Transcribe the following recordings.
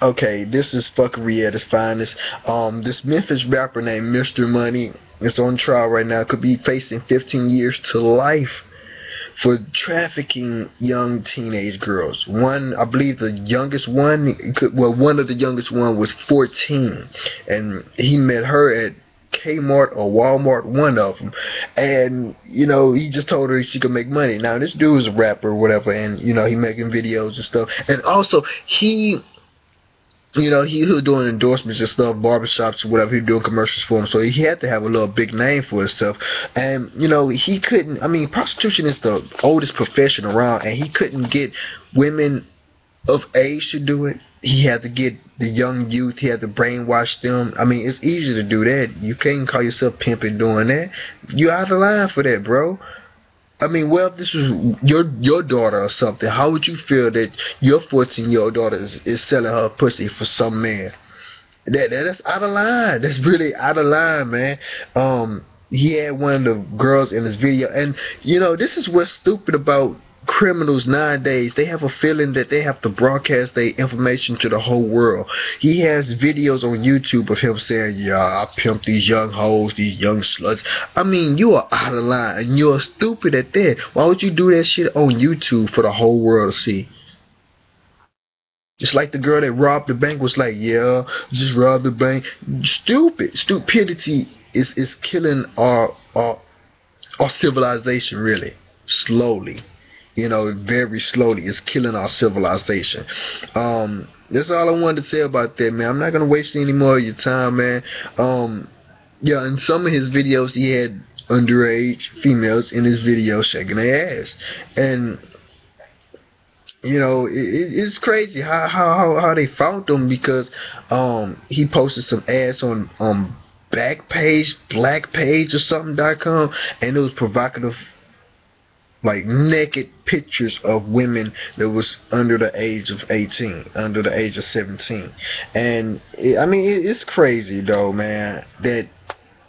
Okay, this is fuckery at its finest. Um, this Memphis rapper named Mr. Money is on trial right now. Could be facing 15 years to life for trafficking young teenage girls. One, I believe the youngest one, could, well, one of the youngest one was 14, and he met her at Kmart or Walmart, one of them, and you know he just told her she could make money. Now this dude is a rapper, or whatever, and you know he making videos and stuff, and also he you know, he was doing endorsements and stuff, barbershops or whatever. He was doing commercials for him, so he had to have a little big name for himself. And you know, he couldn't. I mean, prostitution is the oldest profession around, and he couldn't get women of age to do it. He had to get the young youth. He had to brainwash them. I mean, it's easy to do that. You can't call yourself pimping doing that. You out of line for that, bro. I mean, well, if this was your your daughter or something, how would you feel that your 14 year old daughter is, is selling her pussy for some man? That, that that's out of line. That's really out of line, man. Um, he had one of the girls in his video, and you know, this is what's stupid about criminals nowadays, they have a feeling that they have to broadcast their information to the whole world. He has videos on YouTube of him saying, yeah, I pimp these young hoes, these young sluts. I mean, you are out of line, and you're stupid at that. Why would you do that shit on YouTube for the whole world to see? Just like the girl that robbed the bank was like, yeah, just robbed the bank. Stupid. Stupidity is, is killing our, our, our civilization, really. Slowly you know, very slowly. It's killing our civilization. Um, that's all I wanted to say about that, man. I'm not gonna waste any more of your time, man. Um, yeah, in some of his videos, he had underage females in his videos shaking their ass, and you know, it, it's crazy how, how how they found them because um he posted some ads on on Backpage, Blackpage or something dot com, and it was provocative like naked pictures of women that was under the age of 18, under the age of 17. And it, I mean, it, it's crazy though, man, that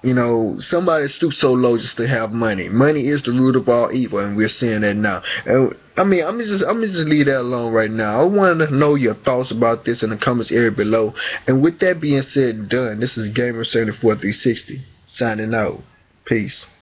you know, somebody stoops so low just to have money. Money is the root of all evil, and we're seeing that now. And I mean, I'm just I'm just leave that alone right now. I want to know your thoughts about this in the comments area below. And with that being said and done, this is Gamer 74360 signing out. Peace.